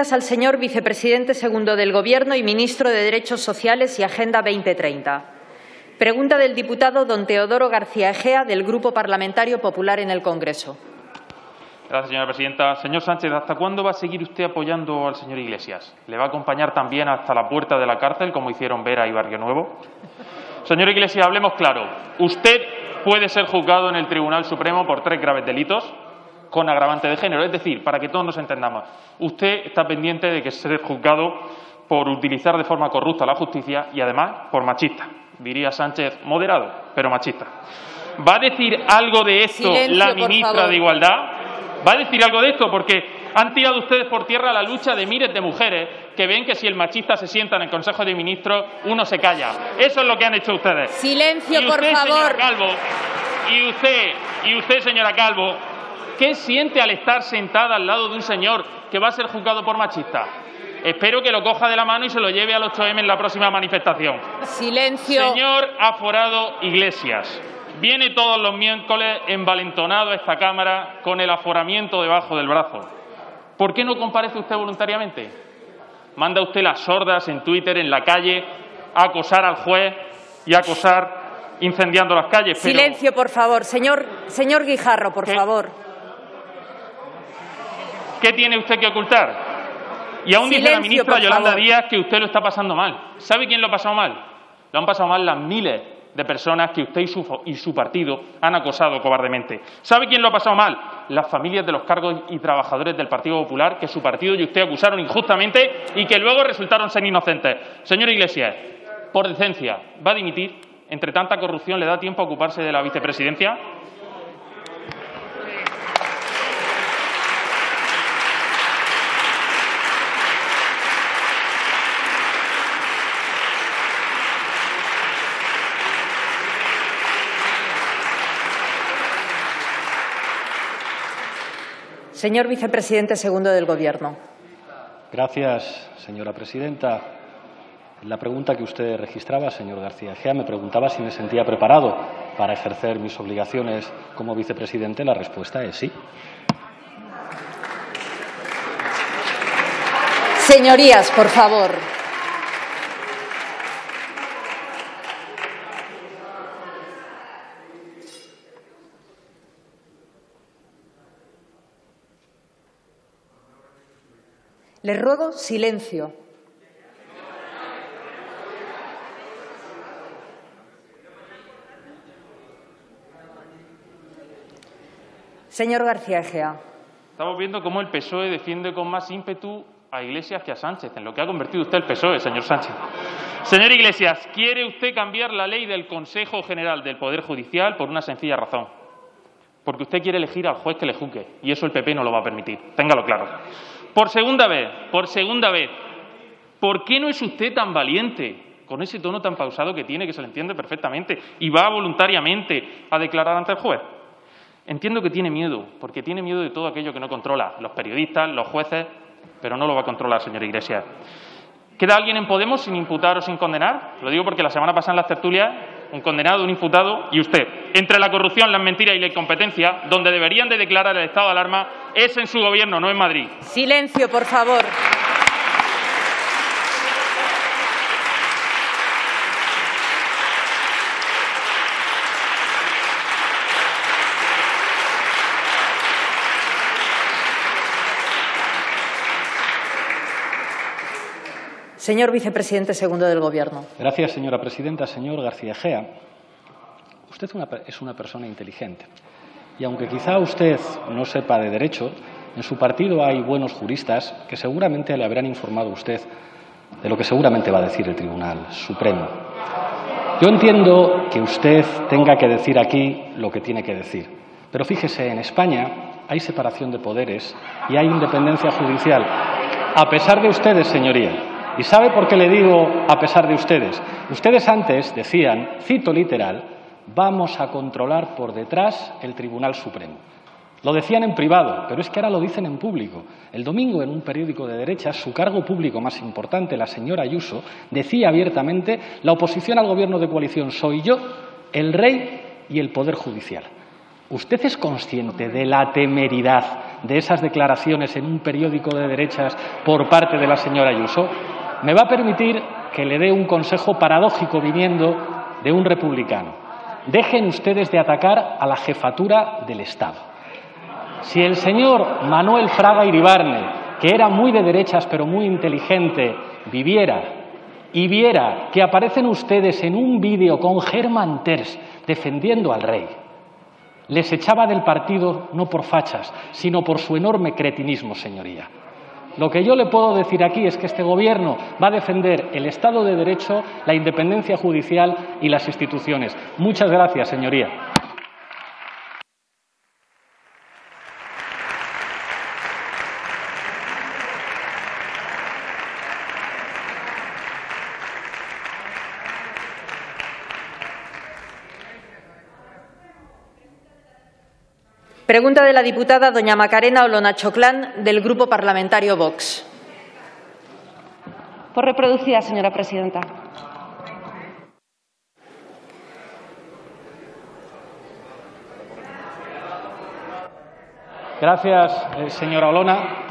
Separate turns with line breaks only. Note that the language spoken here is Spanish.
Gracias al señor vicepresidente segundo del Gobierno y ministro de Derechos Sociales y Agenda 2030. Pregunta del diputado don Teodoro García Egea, del Grupo Parlamentario Popular en el Congreso.
Gracias, señora presidenta. Señor Sánchez, ¿hasta cuándo va a seguir usted apoyando al señor Iglesias? ¿Le va a acompañar también hasta la puerta de la cárcel, como hicieron Vera y Barrio Nuevo? Señor Iglesias, hablemos claro. Usted puede ser juzgado en el Tribunal Supremo por tres graves delitos con agravante de género. Es decir, para que todos nos entendamos, usted está pendiente de que sea juzgado por utilizar de forma corrupta la justicia y, además, por machista. Diría Sánchez, moderado, pero machista. ¿Va a decir algo de esto
Silencio,
la ministra de Igualdad? ¿Va a decir algo de esto? Porque han tirado ustedes por tierra la lucha de miles de mujeres que ven que si el machista se sienta en el Consejo de Ministros, uno se calla. Eso es lo que han hecho ustedes.
Silencio,
y
por
usted,
favor.
señora Calvo, y usted, y usted, señora Calvo, ¿qué siente al estar sentada al lado de un señor que va a ser juzgado por machista? Espero que lo coja de la mano y se lo lleve al 8M en la próxima manifestación.
Silencio.
Señor Aforado Iglesias, viene todos los miércoles envalentonado a esta Cámara con el aforamiento debajo del brazo. ¿Por qué no comparece usted voluntariamente? Manda usted las sordas en Twitter, en la calle, a acosar al juez y a acosar incendiando las calles. pero-
Silencio, por favor. Señor, señor Guijarro, por
¿Qué?
favor.
¿Qué tiene usted que ocultar? Y aún dice la ministra Yolanda. Díaz que usted lo está pasando mal. ¿Sabe quién lo ha pasado mal? Lo han pasado mal las miles de personas que usted y su, fo- y su partido han acosado cobardemente. ¿Sabe quién lo ha pasado mal? Las familias de los cargos y trabajadores del Partido Popular que su partido y usted acusaron injustamente y que luego resultaron ser inocentes. Señor Iglesias, por decencia, ¿va a dimitir? ¿Entre tanta corrupción le da tiempo a ocuparse de la vicepresidencia?
Señor vicepresidente segundo del Gobierno.
Gracias, señora presidenta. En la pregunta que usted registraba, señor García Egea, me preguntaba si me sentía preparado para ejercer mis obligaciones como vicepresidente. La respuesta es sí.
Señorías, por favor. Les ruego silencio. Señor García Egea.
Estamos viendo cómo el PSOE defiende con más ímpetu a Iglesias que a Sánchez, en lo que ha convertido usted el PSOE, señor Sánchez. Señor Iglesias, ¿quiere usted cambiar la ley del Consejo General del Poder Judicial por una sencilla razón? Porque usted quiere elegir al juez que le juzgue, y eso el PP no lo va a permitir. Téngalo claro. Por segunda vez, por segunda vez, ¿por qué no es usted tan valiente? Con ese tono tan pausado que tiene, que se le entiende perfectamente, y va voluntariamente a declarar ante el juez. Entiendo que tiene miedo, porque tiene miedo de todo aquello que no controla, los periodistas, los jueces, pero no lo va a controlar, señor Iglesias. ¿Queda alguien en Podemos sin imputar o sin condenar? Lo digo porque la semana pasada en las tertulias, un condenado, un imputado y usted. Entre la corrupción, las mentiras y la incompetencia, donde deberían de declarar el estado de alarma, es en su gobierno, no en Madrid.
Silencio, por favor. Señor vicepresidente segundo del Gobierno.
Gracias, señora presidenta. Señor García Egea, usted es una persona inteligente. Y aunque quizá usted no sepa de derecho, en su partido hay buenos juristas que seguramente le habrán informado a usted de lo que seguramente va a decir el Tribunal Supremo. Yo entiendo que usted tenga que decir aquí lo que tiene que decir, pero fíjese, en España hay separación de poderes y hay independencia judicial, a pesar de ustedes, señoría. ¿Y sabe por qué le digo a pesar de ustedes? Ustedes antes decían, cito literal, vamos a controlar por detrás el Tribunal Supremo. Lo decían en privado, pero es que ahora lo dicen en público. El domingo, en un periódico de derechas, su cargo público más importante, la señora Ayuso, decía abiertamente, la oposición al gobierno de coalición soy yo, el rey y el Poder Judicial. ¿Usted es consciente de la temeridad de esas declaraciones en un periódico de derechas por parte de la señora Ayuso? Me va a permitir que le dé un consejo paradójico viniendo de un republicano. Dejen ustedes de atacar a la jefatura del Estado. Si el señor Manuel Fraga Iribarne, que era muy de derechas pero muy inteligente, viviera y viera que aparecen ustedes en un vídeo con Germán Terz defendiendo al rey, les echaba del partido no por fachas, sino por su enorme cretinismo, señoría. Lo que yo le puedo decir aquí es que este Gobierno va a defender el Estado de Derecho, la independencia judicial y las instituciones. Muchas gracias, señoría.
Pregunta de la diputada doña Macarena Olona Choclán, del Grupo Parlamentario Vox.
Por reproducida, señora presidenta.
Gracias, eh, señora Olona.